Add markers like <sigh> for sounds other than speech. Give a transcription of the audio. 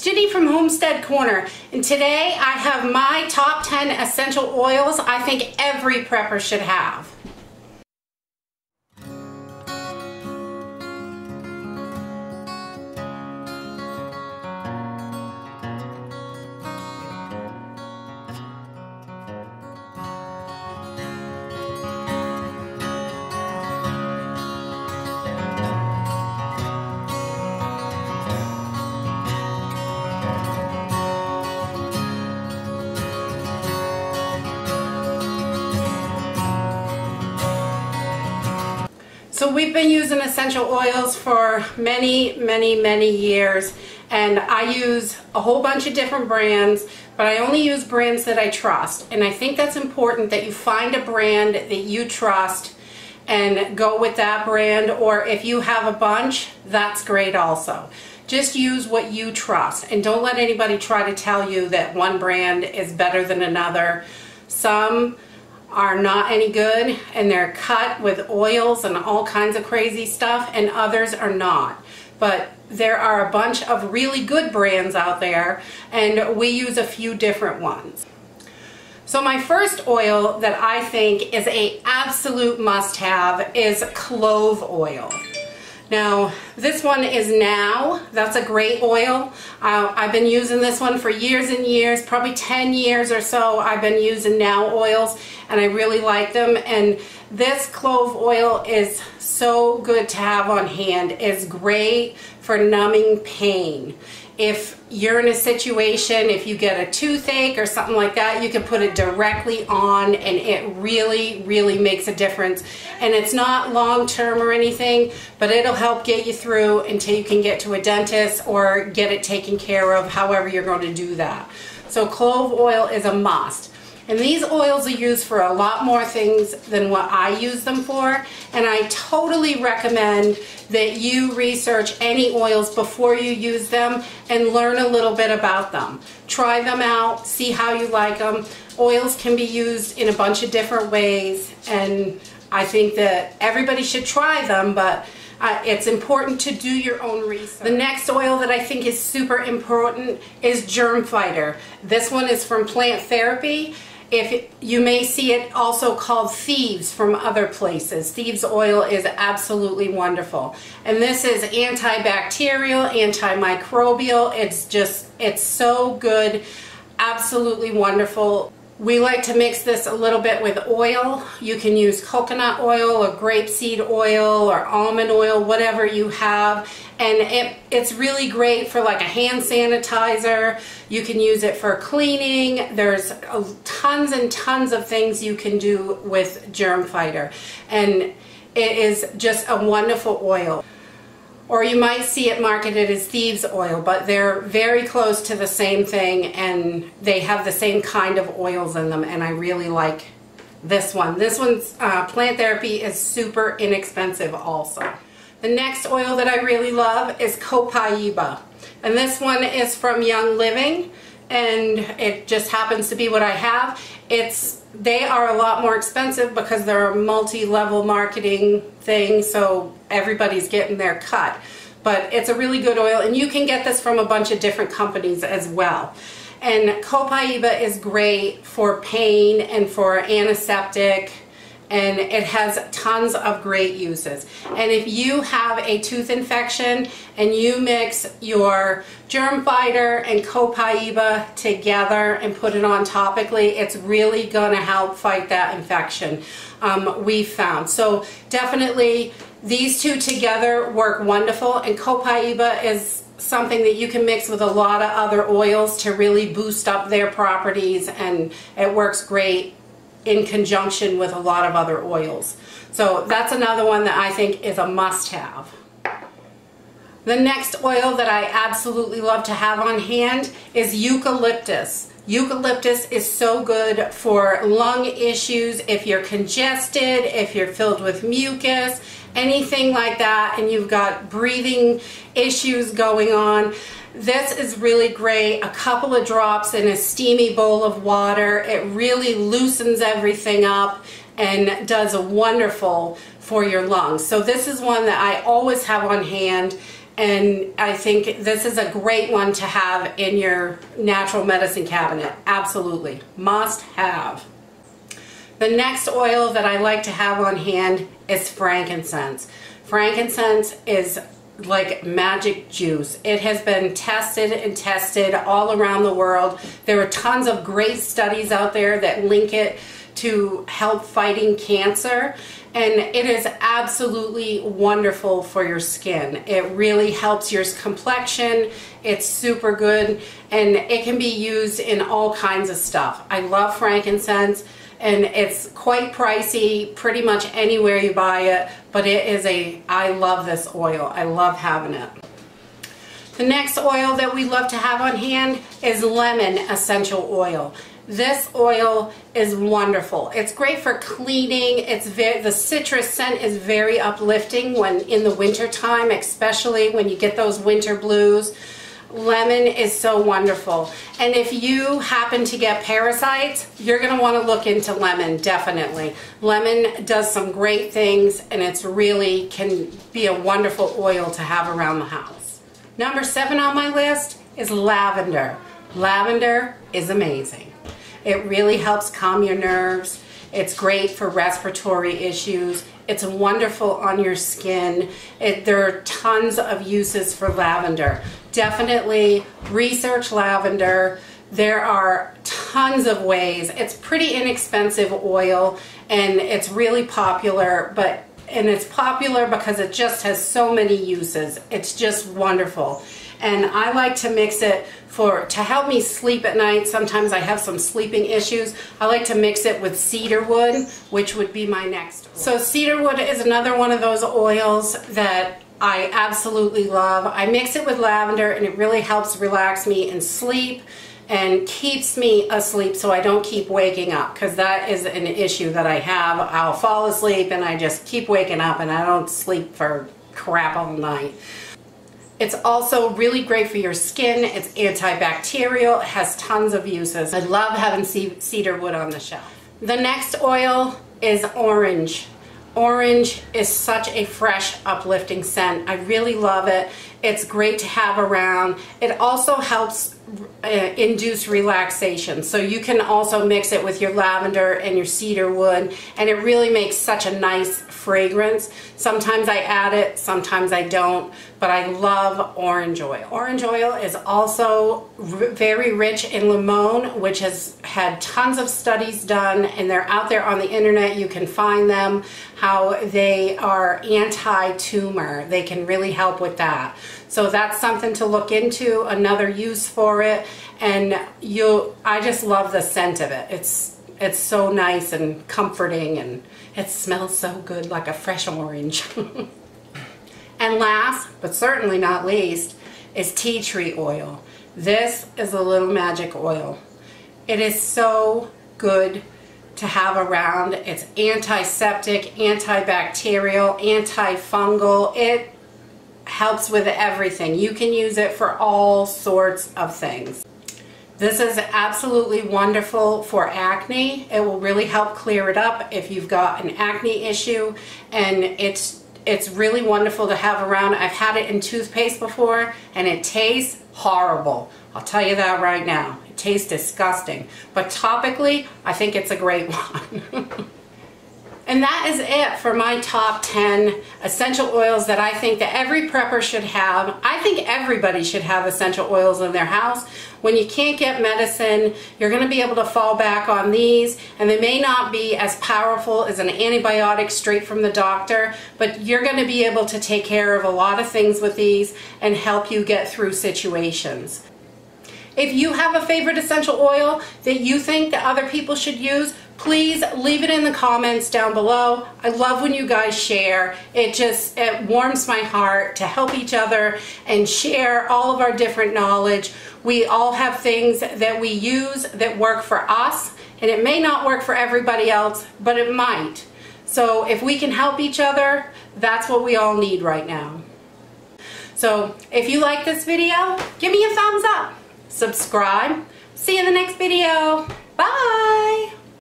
Stitty from Homestead Corner and today I have my top 10 essential oils I think every prepper should have. So we've been using essential oils for many, many, many years and I use a whole bunch of different brands, but I only use brands that I trust. And I think that's important that you find a brand that you trust and go with that brand or if you have a bunch, that's great also. Just use what you trust and don't let anybody try to tell you that one brand is better than another. Some are not any good and they're cut with oils and all kinds of crazy stuff and others are not. But there are a bunch of really good brands out there and we use a few different ones. So my first oil that I think is a absolute must-have is clove oil. Now, this one is Now. That's a great oil. Uh, I've been using this one for years and years, probably 10 years or so I've been using Now oils and I really like them. And this clove oil is so good to have on hand. It's great for numbing pain if you're in a situation, if you get a toothache or something like that, you can put it directly on and it really, really makes a difference. And it's not long term or anything, but it'll help get you through until you can get to a dentist or get it taken care of, however you're going to do that. So clove oil is a must. And these oils are used for a lot more things than what I use them for. And I totally recommend that you research any oils before you use them and learn a little bit about them. Try them out, see how you like them. Oils can be used in a bunch of different ways and I think that everybody should try them, but uh, it's important to do your own research. The next oil that I think is super important is Germ Fighter. This one is from Plant Therapy if it, you may see it also called thieves from other places. Thieves oil is absolutely wonderful. And this is antibacterial, antimicrobial. It's just, it's so good, absolutely wonderful. We like to mix this a little bit with oil. You can use coconut oil or grapeseed oil or almond oil, whatever you have. And it, it's really great for like a hand sanitizer. You can use it for cleaning. There's tons and tons of things you can do with Germ Fighter. And it is just a wonderful oil or you might see it marketed as thieves oil, but they're very close to the same thing and they have the same kind of oils in them and I really like this one. This one's uh, plant therapy is super inexpensive also. The next oil that I really love is Copaiba and this one is from Young Living and it just happens to be what I have. It's They are a lot more expensive because they're a multi-level marketing thing so everybody's getting their cut. But it's a really good oil and you can get this from a bunch of different companies as well. And Copaiba is great for pain and for antiseptic and it has tons of great uses. And if you have a tooth infection and you mix your germ fighter and copaiba together and put it on topically, it's really going to help fight that infection um, we found. So definitely these two together work wonderful and copaiba is something that you can mix with a lot of other oils to really boost up their properties and it works great in conjunction with a lot of other oils. So that's another one that I think is a must-have. The next oil that I absolutely love to have on hand is eucalyptus. Eucalyptus is so good for lung issues, if you're congested, if you're filled with mucus, anything like that, and you've got breathing issues going on. This is really great. A couple of drops in a steamy bowl of water. It really loosens everything up and does a wonderful for your lungs. So this is one that I always have on hand and I think this is a great one to have in your natural medicine cabinet. Absolutely. Must have. The next oil that I like to have on hand is frankincense. Frankincense is like magic juice. It has been tested and tested all around the world. There are tons of great studies out there that link it to help fighting cancer and it is absolutely wonderful for your skin. It really helps your complexion. It's super good and it can be used in all kinds of stuff. I love frankincense and it's quite pricey pretty much anywhere you buy it but it is a I love this oil. I love having it. The next oil that we love to have on hand is lemon essential oil. This oil is wonderful. It's great for cleaning. It's very, the citrus scent is very uplifting when in the winter time, especially when you get those winter blues. Lemon is so wonderful. And if you happen to get parasites, you're going to want to look into lemon, definitely. Lemon does some great things and it's really can be a wonderful oil to have around the house. Number seven on my list is lavender. Lavender is amazing. It really helps calm your nerves. It's great for respiratory issues. It's wonderful on your skin. It, there are tons of uses for lavender. Definitely research lavender. There are tons of ways. It's pretty inexpensive oil and it's really popular, but and it's popular because it just has so many uses. It's just wonderful. And I like to mix it for to help me sleep at night. Sometimes I have some sleeping issues. I like to mix it with cedar wood, which would be my next. Oil. So cedar wood is another one of those oils that I absolutely love. I mix it with lavender and it really helps relax me and sleep and keeps me asleep so I don't keep waking up because that is an issue that I have. I'll fall asleep and I just keep waking up and I don't sleep for crap all night. It's also really great for your skin. It's antibacterial. It has tons of uses. I love having cedar wood on the shelf. The next oil is orange. Orange is such a fresh, uplifting scent. I really love it. It's great to have around. It also helps uh, induce relaxation. So you can also mix it with your lavender and your cedar wood and it really makes such a nice fragrance. Sometimes I add it, sometimes I don't, but I love orange oil. Orange oil is also very rich in limon, which has had tons of studies done and they're out there on the internet. You can find them, how they are anti-tumor. They can really help with that. So that's something to look into, another use for it. And you I just love the scent of it. It's it's so nice and comforting and it smells so good like a fresh orange. <laughs> and last, but certainly not least, is tea tree oil. This is a little magic oil. It is so good to have around. It's antiseptic, antibacterial, antifungal. It helps with everything. You can use it for all sorts of things. This is absolutely wonderful for acne. It will really help clear it up if you've got an acne issue and it's it's really wonderful to have around. I've had it in toothpaste before and it tastes horrible. I'll tell you that right now. It tastes disgusting. But topically, I think it's a great <laughs> one. And that is it for my top 10 essential oils that I think that every prepper should have. I think everybody should have essential oils in their house. When you can't get medicine, you're going to be able to fall back on these and they may not be as powerful as an antibiotic straight from the doctor, but you're going to be able to take care of a lot of things with these and help you get through situations. If you have a favorite essential oil that you think that other people should use, please leave it in the comments down below. I love when you guys share. It just it warms my heart to help each other and share all of our different knowledge. We all have things that we use that work for us and it may not work for everybody else, but it might. So if we can help each other, that's what we all need right now. So if you like this video, give me a thumbs up subscribe. See you in the next video. Bye!